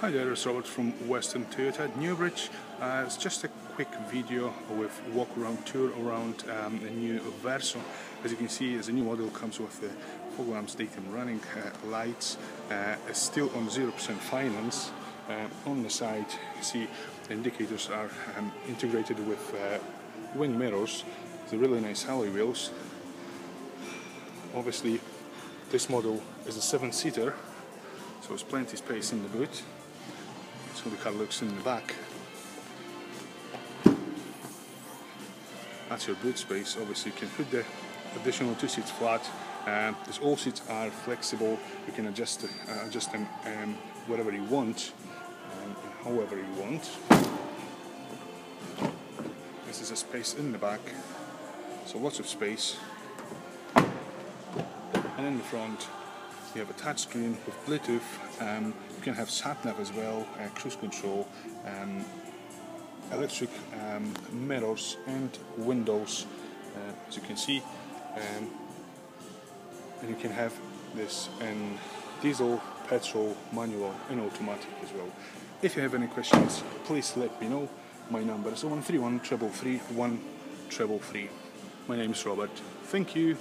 Hi there, it's Robert from Western Toyota Newbridge. Uh, it's just a quick video with walk around tour around um, the new Verso. As you can see, as a new model comes with the fog lamps, daytime running uh, lights. Uh, it's still on 0% finance. Uh, on the side, you see the indicators are um, integrated with uh, wing mirrors. The really nice alloy wheels. Obviously, this model is a seven-seater, so there's plenty space in the boot. That's how the car looks in the back. That's your boot space. Obviously, you can put the additional two seats flat. Um, these all seats are flexible. You can adjust uh, adjust them um, whatever you want, um, however you want. This is a space in the back, so lots of space. And in the front, you have a touchscreen with Bluetooth. Um, you can have sat nav as well, uh, cruise control, um, electric um, mirrors and windows, uh, as you can see. Um, and you can have this in diesel, petrol, manual, and automatic as well. If you have any questions, please let me know. My number is 131 333 1 My name is Robert. Thank you.